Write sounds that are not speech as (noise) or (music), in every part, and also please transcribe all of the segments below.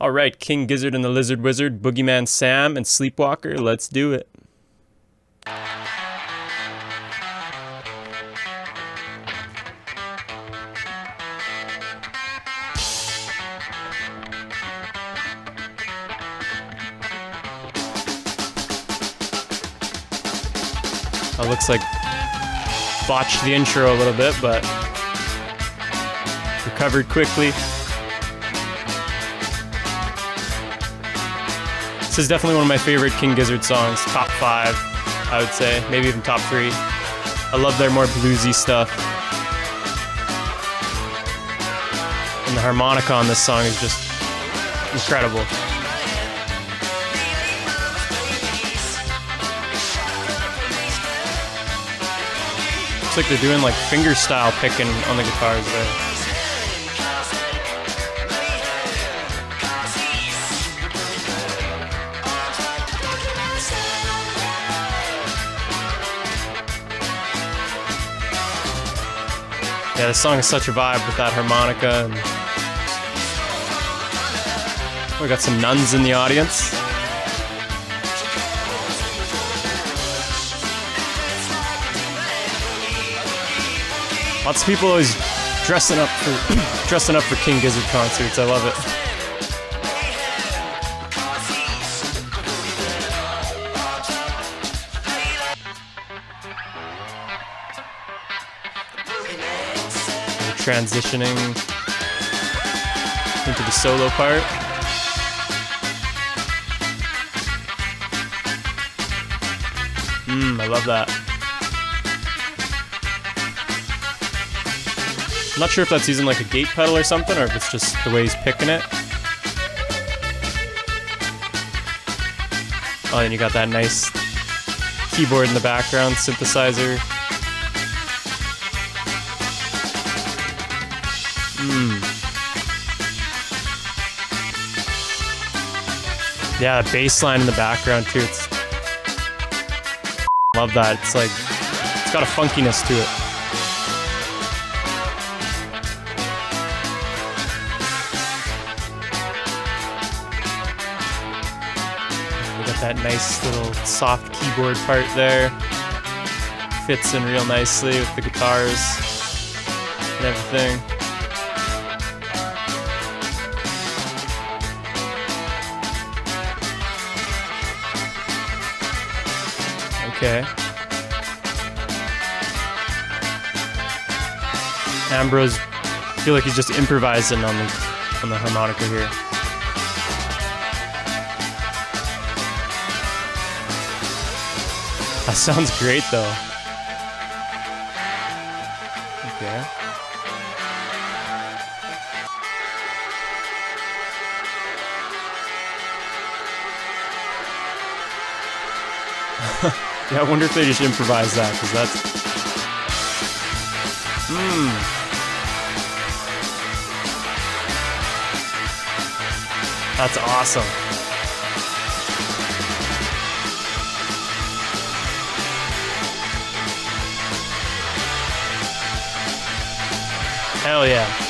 All right, King Gizzard and the Lizard Wizard, Boogieman Sam, and Sleepwalker. Let's do it. Oh, looks like botched the intro a little bit, but recovered quickly. This is definitely one of my favorite King Gizzard songs, top five, I would say, maybe even top three. I love their more bluesy stuff. And the harmonica on this song is just incredible. Looks like they're doing like finger style picking on the guitars there. Yeah, this song is such a vibe with that harmonica. And we got some nuns in the audience. Lots of people always dressing up for (clears throat) dressing up for King Gizzard concerts. I love it. Transitioning into the solo part. Mmm, I love that. I'm not sure if that's using like a gate pedal or something, or if it's just the way he's picking it. Oh, and you got that nice keyboard in the background, synthesizer. Yeah, the bass line in the background too. It's (laughs) love that. It's like it's got a funkiness to it. We got that nice little soft keyboard part there. Fits in real nicely with the guitars and everything. Okay. Ambrose, I feel like he's just improvising on the on the harmonica here. That (laughs) sounds great though. Okay. (laughs) Yeah, I wonder if they just improvise that, because that's. Mmm. That's awesome. Hell yeah.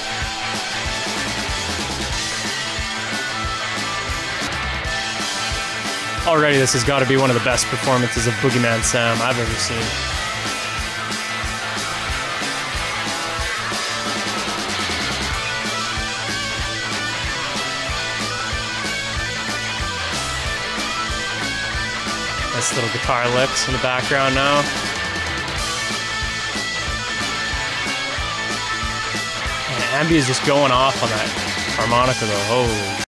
Already, this has got to be one of the best performances of Boogieman Sam I've ever seen. Nice little guitar licks in the background now. And Ambi is just going off on that harmonica though. Holy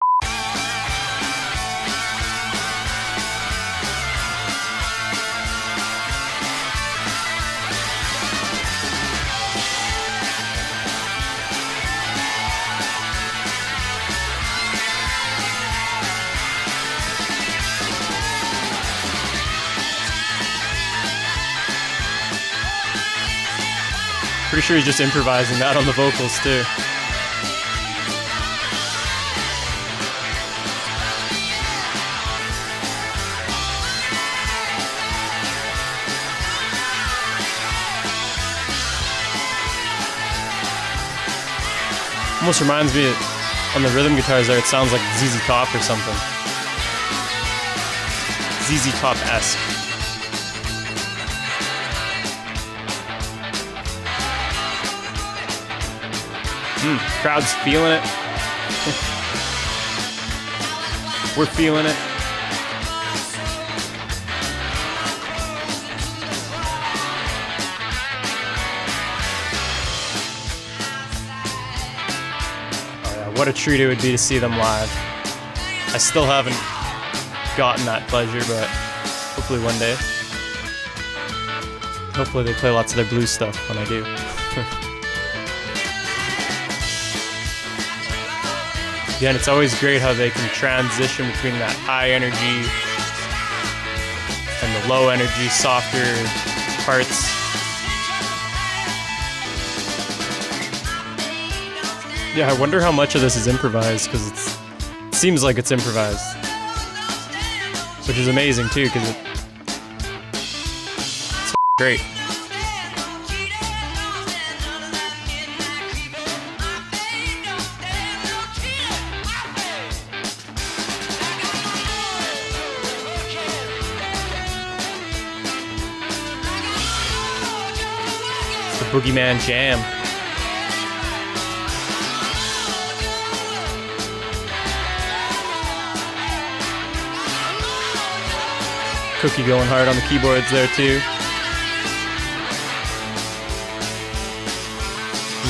Pretty sure he's just improvising that on the vocals too. Almost reminds me on the rhythm guitars there, it sounds like ZZ Top or something. ZZ Top esque. Hmm, crowd's feeling it. We're feeling it. Oh yeah, what a treat it would be to see them live. I still haven't gotten that pleasure, but hopefully one day. Hopefully they play lots of their blues stuff when I do. (laughs) Again, it's always great how they can transition between that high energy and the low energy, softer parts. Yeah, I wonder how much of this is improvised because it seems like it's improvised, which is amazing too because it, it's great. Boogieman Jam. Cookie going hard on the keyboards there too.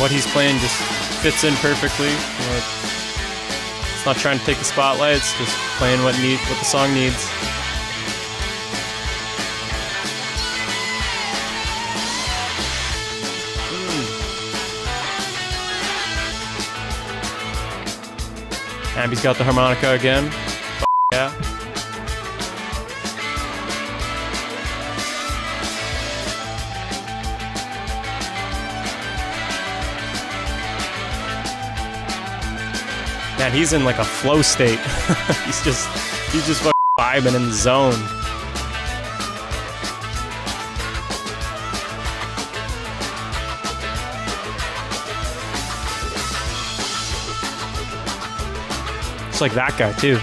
What he's playing just fits in perfectly. It's not trying to take the spotlight. It's just playing what need what the song needs. Ambi's got the harmonica again. Yeah. Man, he's in like a flow state. (laughs) he's just he's just vibing in the zone. It's like that guy too.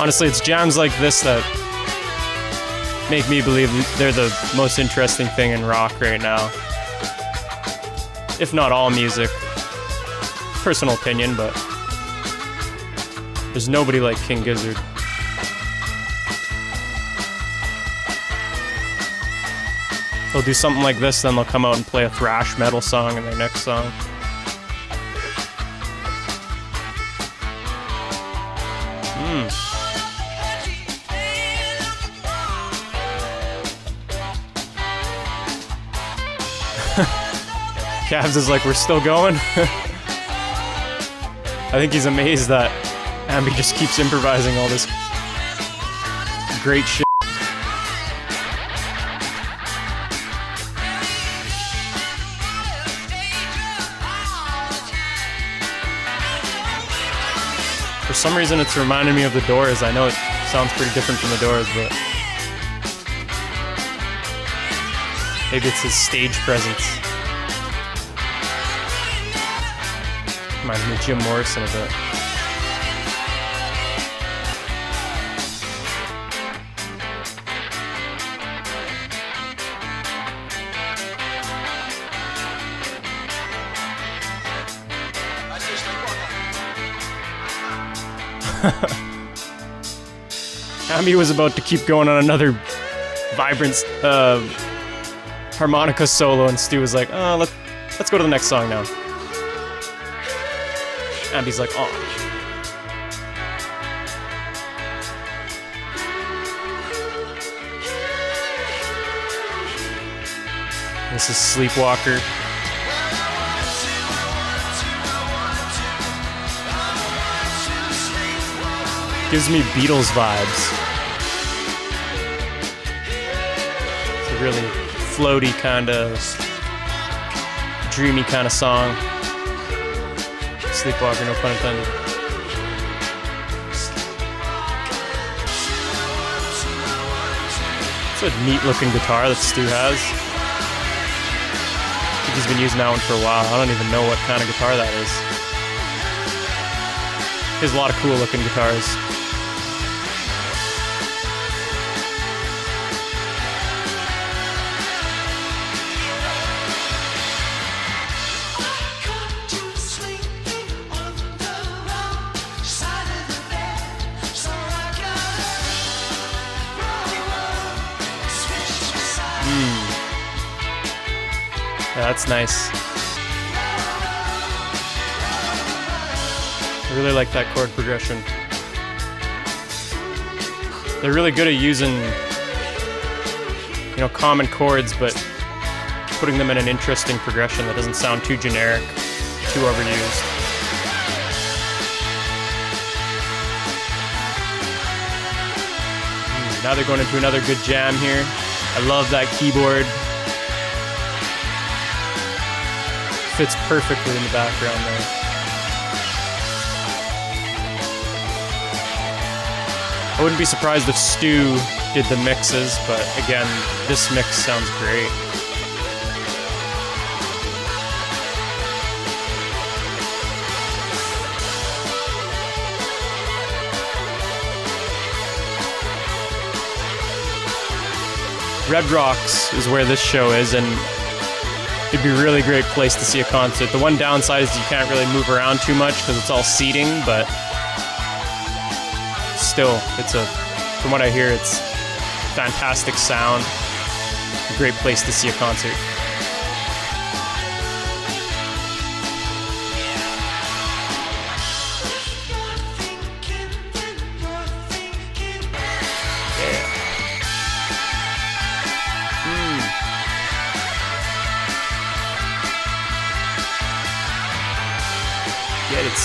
Honestly, it's jams like this that make me believe they're the most interesting thing in rock right now. If not all music. Personal opinion, but there's nobody like King Gizzard. They'll do something like this, then they'll come out and play a thrash metal song in their next song. Hmm. (laughs) Cavs is like, we're still going. (laughs) I think he's amazed that Ambi just keeps improvising all this great shit. Some reason, it's reminding me of the Doors. I know it sounds pretty different from the Doors, but maybe it's his stage presence. Reminds me of Jim Morrison a bit. (laughs) Ambi was about to keep going on another vibrant uh, harmonica solo, and Stu was like, "Oh, let, let's go to the next song now." Ambi's like, "Oh." This is Sleepwalker. Gives me Beatles vibes. It's a really floaty kind of, dreamy kind of song. Sleepwalker, no pun intended. It's a neat looking guitar that Stu has. I think he's been using that one for a while. I don't even know what kind of guitar that is. He has a lot of cool looking guitars. Yeah, that's nice. I really like that chord progression. They're really good at using, you know, common chords, but putting them in an interesting progression that doesn't sound too generic, too overused. Hmm, now they're going into another good jam here. I love that keyboard. Fits perfectly in the background there. I wouldn't be surprised if Stu did the mixes, but again, this mix sounds great. Red Rocks is where this show is, and it'd be a really great place to see a concert. The one downside is you can't really move around too much because it's all seating, but still, it's a, from what I hear, it's fantastic sound. A great place to see a concert.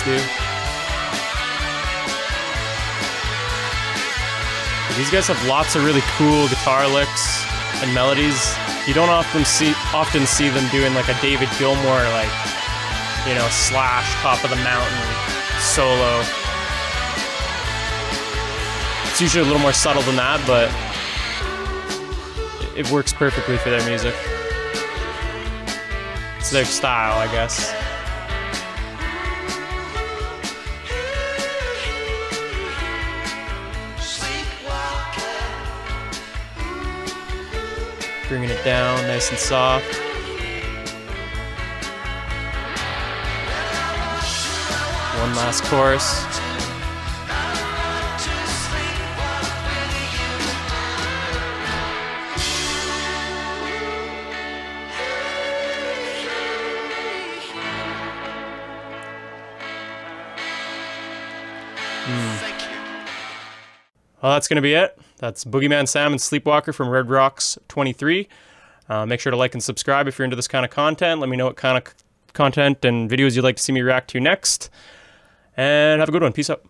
Stu. These guys have lots of really cool guitar licks and melodies. You don't often see often see them doing like a David Gilmour like you know slash top of the mountain solo. It's usually a little more subtle than that, but it works perfectly for their music. It's their style, I guess. Bringing it down nice and soft. One last chorus. Hmm. Well, that's going to be it. That's Boogieman Sam and Sleepwalker from Red Rocks 23. Uh, make sure to like and subscribe if you're into this kind of content. Let me know what kind of content and videos you'd like to see me react to next. And have a good one. Peace out.